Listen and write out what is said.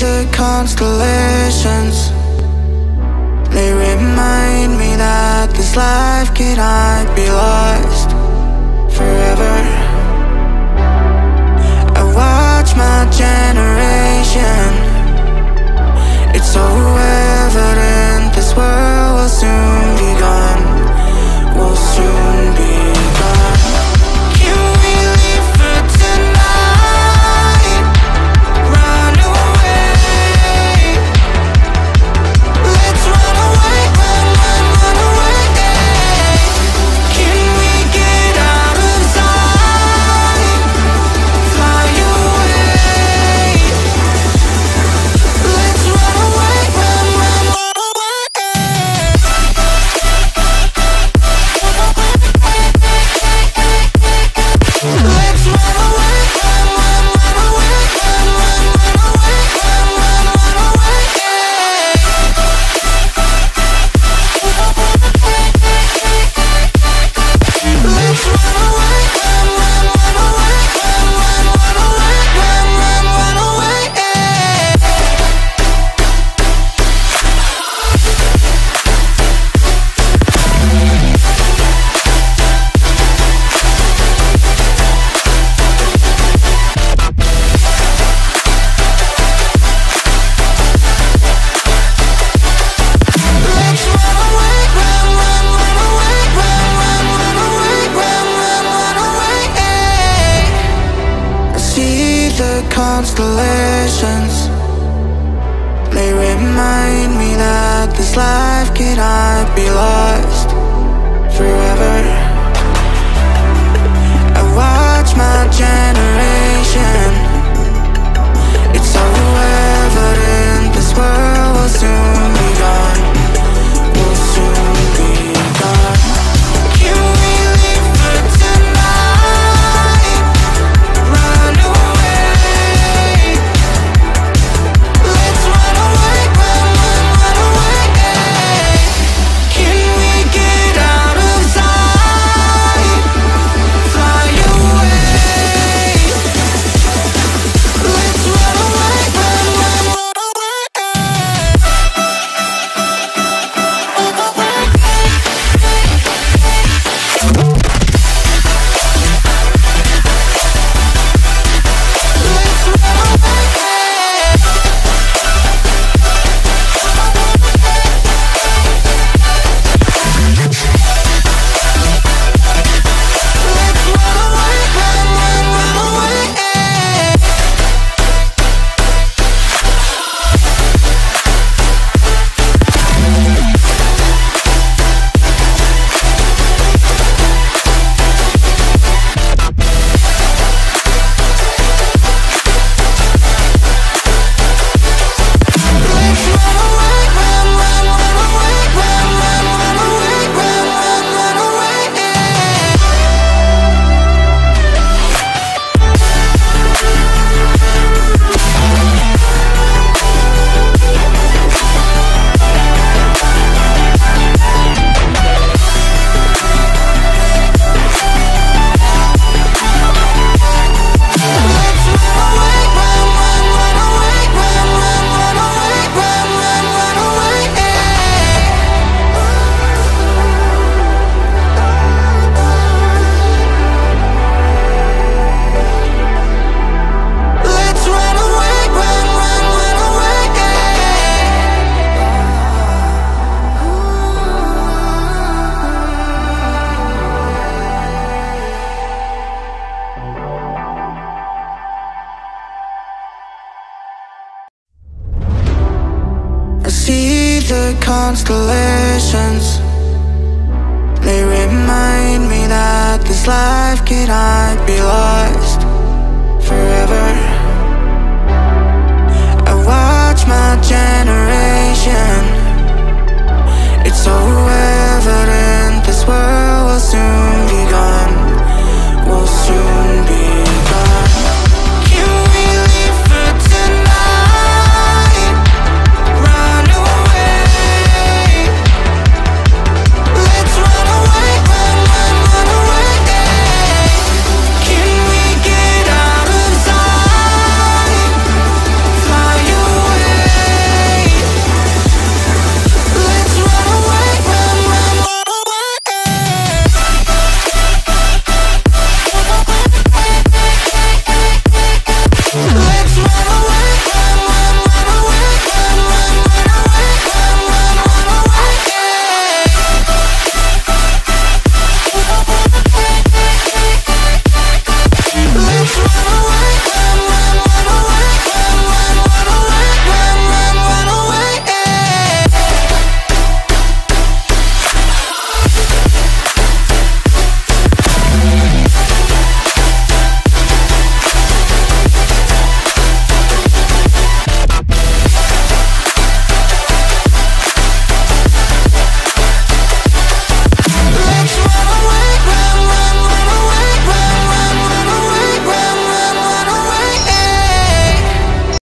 the constellations. They remind me that this life cannot be lost. the constellations. They remind me that this life cannot be lost. the constellations. They remind me that this life cannot be lost.